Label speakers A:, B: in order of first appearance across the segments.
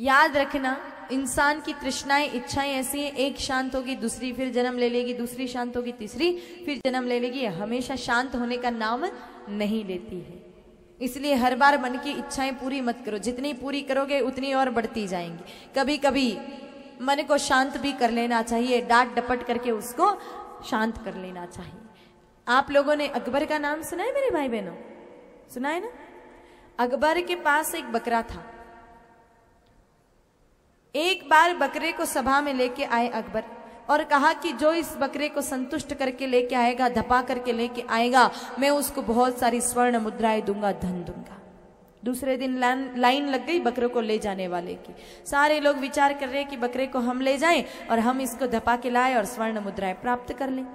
A: याद रखना, इंसान की तृष्णाएँ, इच्छाएँ ऐसी हैं, एक शांत होगी, दूसरी फिर जन्म ले लेगी, दूसरी शांत होगी, तीसरी फिर जन्म ले लेगी। हमेशा शांत होने का नाम नहीं लेती है। इसलिए हर बार मन की इच्छाएँ पूरी मत करो। जितनी पूरी करोगे, उतनी और बढ़ती जाएँगी। कभी कभी मन को शांत भी कर लेना चाहिए, डांट डपट करके उसको शांत कर लेना चाहिए। आप लोगों ने अकबर का नाम सुना है मेरे भाई बहनों सुना है ना? अकबर के पास एक बकरा था। एक बार बकरे को सभा में लेके आए अकबर और कहा कि जो इस बकरे को संतुष्ट करके लेके आएगा, धपा करके लेके आएगा, मैं उसको बहुत सारी स्वर्ण मुद्राएँ दूँगा, धन दूँगा। दूसरे दिन लाइन लग गई बकरे को ले जाने वाले की। सारे लोग विचार कर रहे हैं कि बकरे को हम ले जाएँ और हम इसको धपा के लाए और स्वर्ण मुद्राएँ प्राप्त कर लें।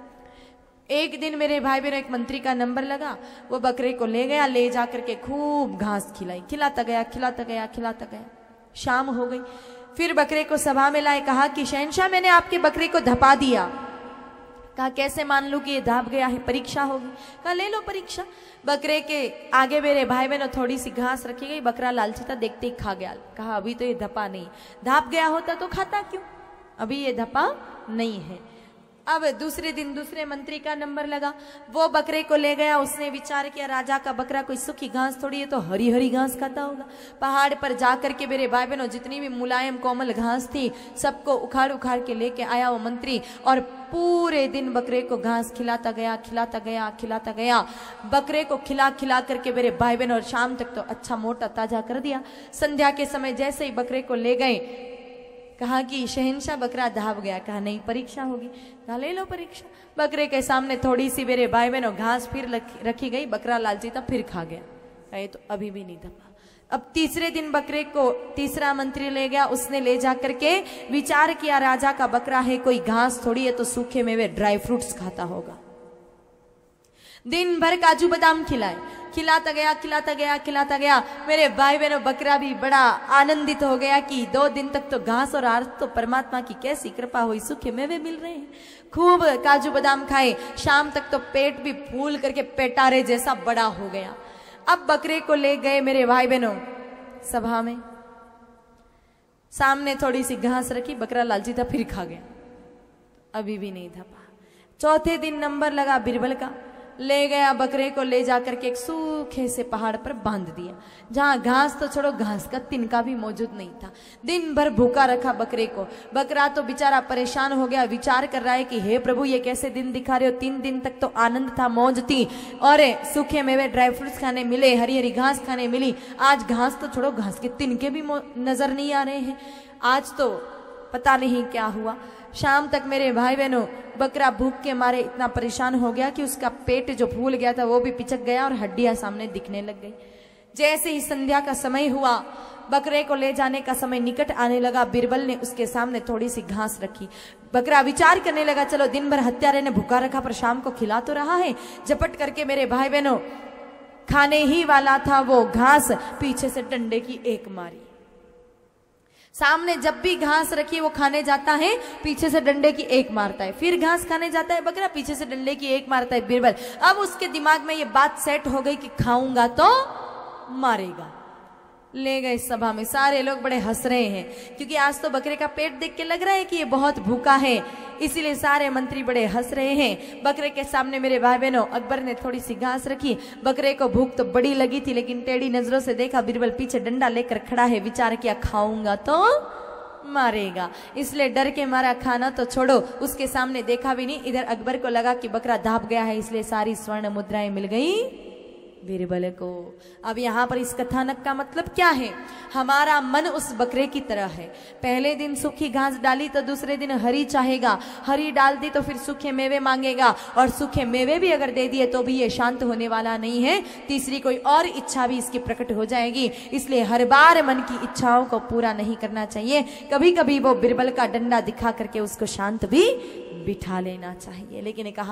A: एक दिन मेरे भाई बहन एक मंत्री का नंबर लगा। वो बकरे को ले गया, ले जा करके खूब घास खिलाई। खिलाता गया खिलाता गया खिलाता गया। शाम हो गई। फिर बकरे को सभा में लाए, कहा कि, शहनशाह, मैंने आपके बकरे को धपा दिया। कहा, कैसे मान लू कि ये धाप गया है? परीक्षा होगी। कहा, ले लो परीक्षा। बकरे के आगे मेरे भाई बहनों थोड़ी सी घास रखी गई, बकरा लालची था, देखते ही खा गया। कहा, अभी तो ये धपा नहीं। धाप गया होता तो खाता क्यों? अभी ये धपा नहीं है। अब दूसरे दिन दूसरे मंत्री का नंबर लगा। वो बकरे को ले गया, उसने विचार किया, राजा का बकरा कोई सूखी घास थोड़ी है तो हरी हरी घास खाता होगा। पहाड़ पर जाकर के मेरे भाई बहनों जितनी भी मुलायम कोमल घास थी, सबको उखाड़ उखाड़ के लेके आया वो मंत्री और पूरे दिन बकरे को घास खिलाता गया खिलाता गया खिलाता गया। बकरे को खिला खिला करके मेरे भाई बहन और शाम तक तो अच्छा मोटा ताज़ा कर दिया। संध्या के समय जैसे ही बकरे को ले गए कहा कि शहनशाह बकरा धाव गया, कहा, नहीं, परीक्षा होगी। कहा, ले लो परीक्षा। बकरे के सामने थोड़ी सी मेरे भाई बहनों घास फिर रखी गई, बकरा लालची था, फिर खा गया। कहे तो अभी भी नहीं धपा अब तीसरे दिन बकरे को तीसरा मंत्री ले गया, उसने ले जाकर के विचार किया, राजा का बकरा है, कोई घास थोड़ी है तो सूखे में वे ड्राई फ्रूट्स खाता होगा। दिन भर काजू बादाम खिलाए। खिलाता गया खिलाता गया खिलाता गया। मेरे भाई बहनों, बकरा भी बड़ा आनंदित हो गया कि दो दिन तक तो घास और आज तो परमात्मा की कैसी कृपा हुई, सूखे मेवे मिल रहे हैं। खूब काजू बादाम खाए, शाम तक तो पेट भी फूल करके पेटारे जैसा बड़ा हो गया। अब बकरे को ले गए मेरे भाई बहनों, सभा में। सामने थोड़ी सी घास रखी, बकरा लालची था, फिर खा गया। अभी भी नहीं था चौथे दिन नंबर लगा बिरबल का। ले गया बकरे को, ले जाकर के एक सूखे से पहाड़ पर बाँध दिया। जहाँ घास तो छोड़ो, घास का तिनका भी मौजूद नहीं था। दिन भर भूखा रखा बकरे को। बकरा तो बेचारा परेशान हो गया, विचार कर रहा है कि, हे प्रभु, ये कैसे दिन दिखा रहे हो? तीन दिन तक तो आनंद था, मौज थी। और सूखे मेवे ड्राई फ्रूट्स खाने मिले हरी हरी घास खाने मिली। आज घास तो छोड़ो, घास के तिनके भी नज़र नहीं आ रहे हैं। आज तो पता नहीं क्या हुआ। शाम तक मेरे भाई बहनों बकरा भूख के मारे इतना परेशान हो गया कि उसका पेट जो फूल गया था वो भी पिचक गया और हड्डियाँ सामने दिखने लग गई। जैसे ही संध्या का समय हुआ, बकरे को ले जाने का समय निकट आने लगा, बिरबल ने उसके सामने थोड़ी सी घास रखी। बकरा विचार करने लगा, चलो, दिन भर हत्यारे ने भूखा रखा, पर शाम को खिला तो रहा है। झपट करके मेरे भाई बहनों खाने ही वाला था वो घास, पीछे से डंडे की एक मारी। सामने जब भी घास रखी वो खाने जाता है, पीछे से डंडे की एक मारता है। फिर घास खाने जाता है बकरा, पीछे से डंडे की एक मारता है, बीरबल। अब उसके दिमाग में ये बात सेट हो गई कि खाऊँगा तो मारेगा। ले गए सभा में। सारे लोग बड़े हंस रहे हैं, क्योंकि आज तो बकरे का पेट देख के लग रहा है कि ये बहुत भूखा है। इसीलिए सारे मंत्री बड़े हंस रहे हैं। बकरे के सामने मेरे भाई बहनों अकबर ने थोड़ी सी घास रखी। बकरे को भूख तो बड़ी लगी थी, लेकिन टेढ़ी नज़रों से देखा बीरबल पीछे डंडा लेकर खड़ा है। विचार किया, खाऊँगा तो मारेगा। इसलिए डर के मारा, खाना तो छोड़ो। उसके सामने देखा भी नहीं। इधर अकबर को लगा कि बकरा धाप गया है, इसलिए सारी स्वर्ण मुद्राएँ मिल गई। बीरबल को। अब यहाँ पर इस कथानक का मतलब क्या है? हमारा मन उस बकरे की तरह है। पहले दिन सूखी घास डाली तो दूसरे दिन हरी चाहेगा। हरी डाल दी तो फिर सूखे मेवे मांगेगा। और सूखे मेवे भी अगर दे दिए तो भी ये शांत होने वाला नहीं है। तीसरी कोई और इच्छा भी इसकी प्रकट हो जाएगी। इसलिए हर बार मन की इच्छाओं को पूरा नहीं करना चाहिए। कभी कभी वो बिरबल का डंडा दिखा करके उसको शांत भी बिठा लेना चाहिए। लेकिन कहा